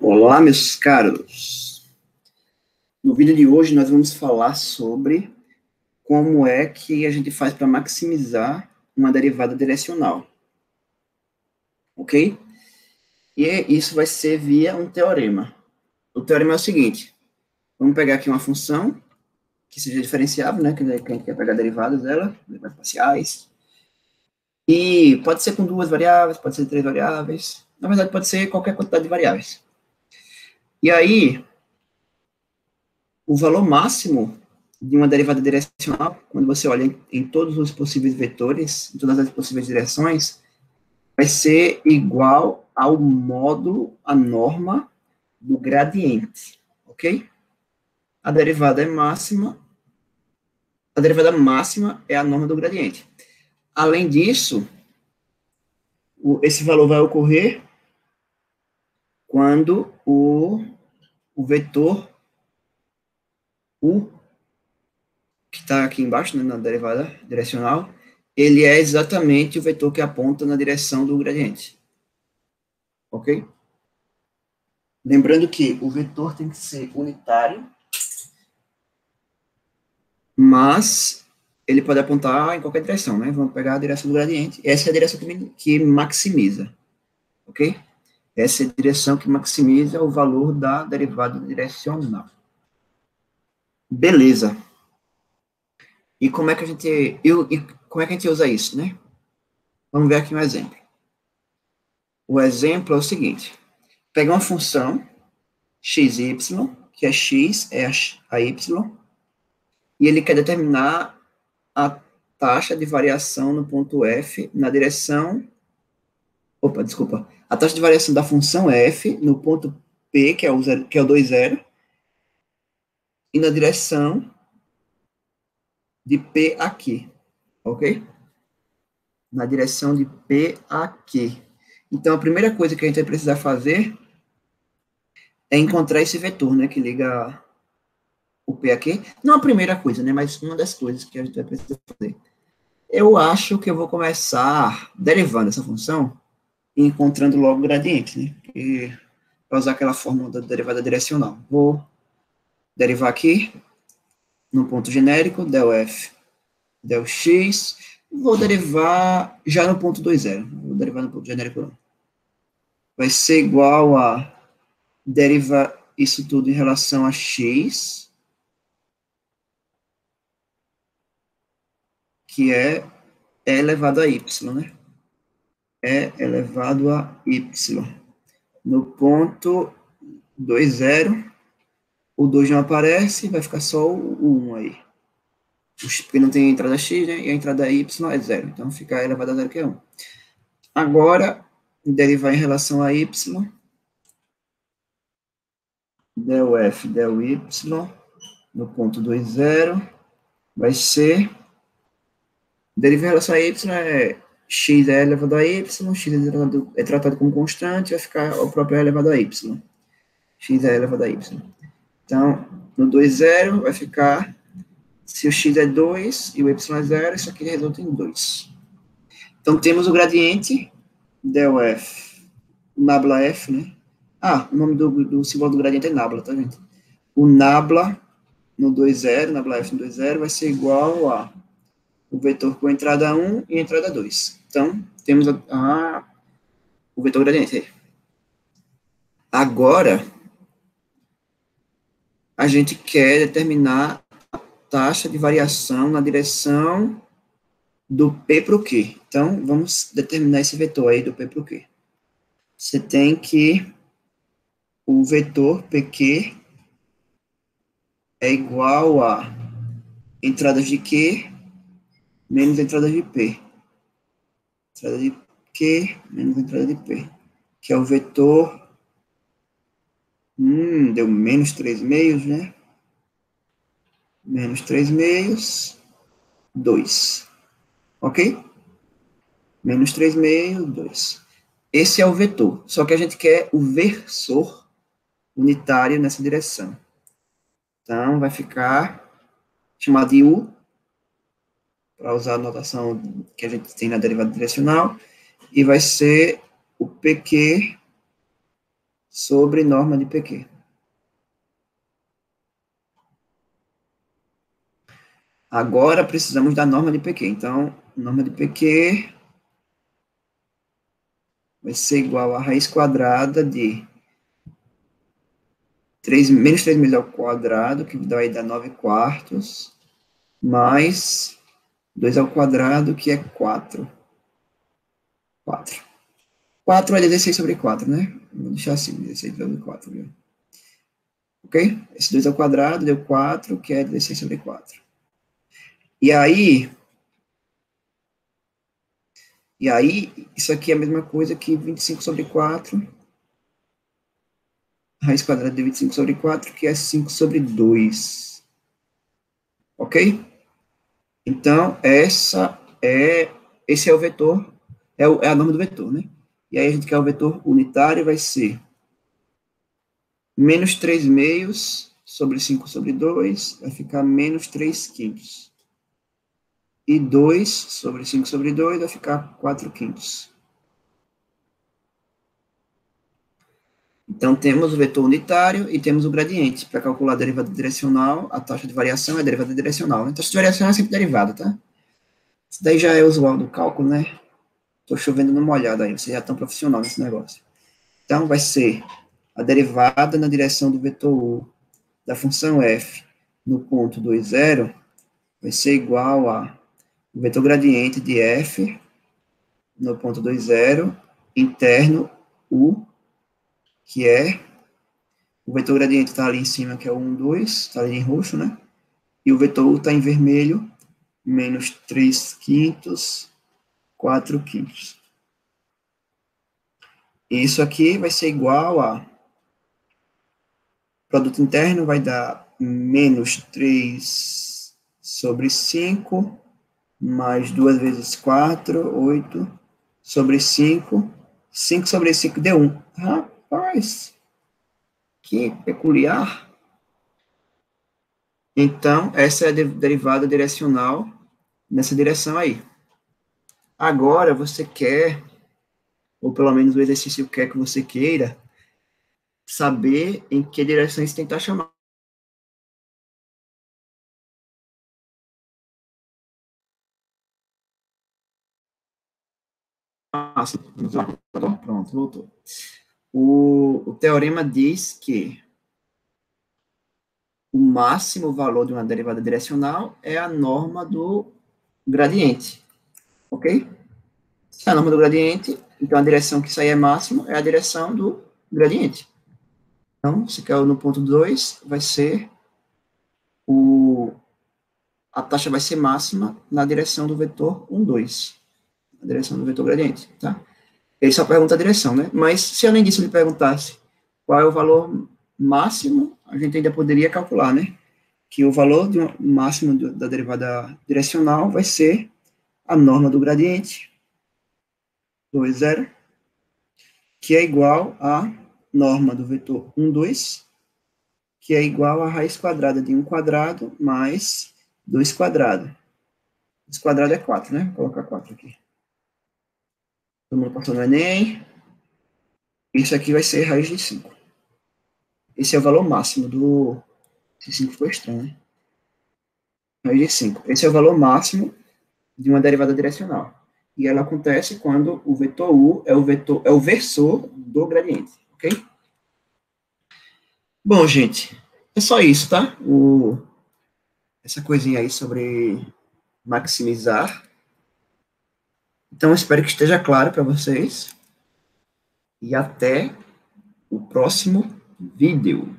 Olá, meus caros. No vídeo de hoje nós vamos falar sobre como é que a gente faz para maximizar uma derivada direcional. Ok? E isso vai ser via um teorema. O teorema é o seguinte: vamos pegar aqui uma função que seja diferenciável, né? Que a gente quer pegar derivadas dela, derivadas parciais. E pode ser com duas variáveis, pode ser três variáveis. Na verdade, pode ser qualquer quantidade de variáveis. E aí, o valor máximo de uma derivada direcional, quando você olha em, em, todos os possíveis vetores, em todas as possíveis direções, vai ser igual ao módulo, a norma do gradiente, ok? A derivada é máxima, a derivada máxima é a norma do gradiente. Além disso, o, esse valor vai ocorrer quando o, o vetor U, que está aqui embaixo, né, na derivada direcional, ele é exatamente o vetor que aponta na direção do gradiente. Ok? Lembrando que o vetor tem que ser unitário, mas ele pode apontar em qualquer direção, né? Vamos pegar a direção do gradiente. Essa é a direção que, que maximiza, ok? Essa é a direção que maximiza o valor da derivada direcional. Beleza. E como é que a gente, eu, como é que a gente usa isso, né? Vamos ver aqui um exemplo. O exemplo é o seguinte. Pega uma função xy, que é x, é a y, e ele quer determinar a taxa de variação no ponto f na direção opa, desculpa, a taxa de variação da função f no ponto P, que é o, zero, que é o 2, 0, e na direção de P aqui, ok? Na direção de P aqui. Então, a primeira coisa que a gente vai precisar fazer é encontrar esse vetor, né, que liga o P aqui. Não a primeira coisa, né, mas uma das coisas que a gente vai precisar fazer. Eu acho que eu vou começar derivando essa função e encontrando logo o gradiente, né? E para usar aquela fórmula da derivada direcional. Vou derivar aqui no ponto genérico, del f, del x, vou derivar já no ponto 2, 0. Vou derivar no ponto genérico não. Vai ser igual a derivar isso tudo em relação a x, que é e elevado a y, né? é elevado a y. No ponto 2, 0, o 2 não aparece, vai ficar só o 1 aí. Porque não tem entrada x, né? E a entrada y é 0. Então, fica elevado a 0, que é 1. Agora, derivar em relação a y, del f, del y, no ponto 2, 0, vai ser, derivar em relação a y é x é elevado a y, x é tratado, é tratado como constante, vai ficar o próprio elevado a y. x é elevado a y. Então, no 2, 0, vai ficar, se o x é 2 e o y é 0, isso aqui resulta em 2. Então, temos o gradiente del f, nabla f, né? Ah, o nome do, do símbolo do gradiente é nabla, tá, gente? O nabla no 2, 0, nabla f no 2, 0, vai ser igual a o vetor com entrada 1 e entrada 2. Então, temos a, a, o vetor gradiente aí. Agora, a gente quer determinar a taxa de variação na direção do P para o Q. Então, vamos determinar esse vetor aí do P para o Q. Você tem que o vetor PQ é igual a entradas de Q menos entrada de P. Entrada de Q menos entrada de P. Que é o vetor. Hum, deu menos 3 meios, né? Menos 3 meios, 2. Ok? Menos 3 meios, 2. Esse é o vetor. Só que a gente quer o versor unitário nessa direção. Então, vai ficar chamado de U para usar a notação que a gente tem na derivada direcional, e vai ser o PQ sobre norma de PQ. Agora precisamos da norma de PQ. Então, norma de PQ vai ser igual a raiz quadrada de 3, menos 3 menos ao quadrado, que vai dar 9 quartos, mais 2 ao quadrado, que é 4. 4. 4 é 16 sobre 4, né? Vou deixar assim, 16 sobre 4, viu? Ok? Esse 2 ao quadrado deu 4, que é 16 sobre 4. E aí, e aí, isso aqui é a mesma coisa que 25 sobre 4, raiz quadrada de 25 sobre 4, que é 5 sobre 2. Ok? Então, essa é, esse é o vetor, é, o, é a norma do vetor, né? E aí a gente quer o vetor unitário, vai ser menos 3 meios sobre 5 sobre 2, vai ficar menos 3 quintos e 2 sobre 5 sobre 2 vai ficar 4 quintos. Então, temos o vetor unitário e temos o gradiente. Para calcular a derivada direcional, a taxa de variação é derivada direcional. A taxa de variação é sempre derivada, tá? Isso daí já é usual do cálculo, né? Estou chovendo numa olhada aí, vocês já estão profissional nesse negócio. Então, vai ser a derivada na direção do vetor U da função f no ponto 2, 0 vai ser igual a o vetor gradiente de f no ponto 2, 0, interno u, que é, o vetor gradiente está ali em cima, que é o 1, 2, está ali em roxo, né? E o vetor está em vermelho, menos 3 quintos, 4 quintos. Isso aqui vai ser igual a, produto interno vai dar menos 3 sobre 5, mais 2 vezes 4, 8, sobre 5, 5 sobre 5 deu 1. Rapaz, que peculiar. Então, essa é a derivada direcional nessa direção aí. Agora, você quer, ou pelo menos o exercício quer que você queira, saber em que direção você tentar chamar. pronto, voltou. O, o teorema diz que o máximo valor de uma derivada direcional é a norma do gradiente, ok? Se é a norma do gradiente, então a direção que sair é máximo é a direção do gradiente. Então, se quer no ponto 2, vai ser o, a taxa vai ser máxima na direção do vetor 1, 2 a direção do vetor gradiente, tá? Ele só pergunta a direção, né? Mas se além disso ele perguntasse qual é o valor máximo, a gente ainda poderia calcular, né? Que o valor de, máximo da derivada direcional vai ser a norma do gradiente, 2, 0, que é igual a norma do vetor 1, 2, que é igual a raiz quadrada de 1 quadrado mais 2 quadrado. 2 quadrado é 4, né? Vou colocar 4 aqui. Todo mundo passou no Enem. Isso aqui vai ser raiz de 5. Esse é o valor máximo do... Esse 5 ficou estranho, né? Raiz de 5. Esse é o valor máximo de uma derivada direcional. E ela acontece quando o vetor u é o vetor é o versor do gradiente, ok? Bom, gente, é só isso, tá? O, essa coisinha aí sobre maximizar então, espero que esteja claro para vocês. E até o próximo vídeo.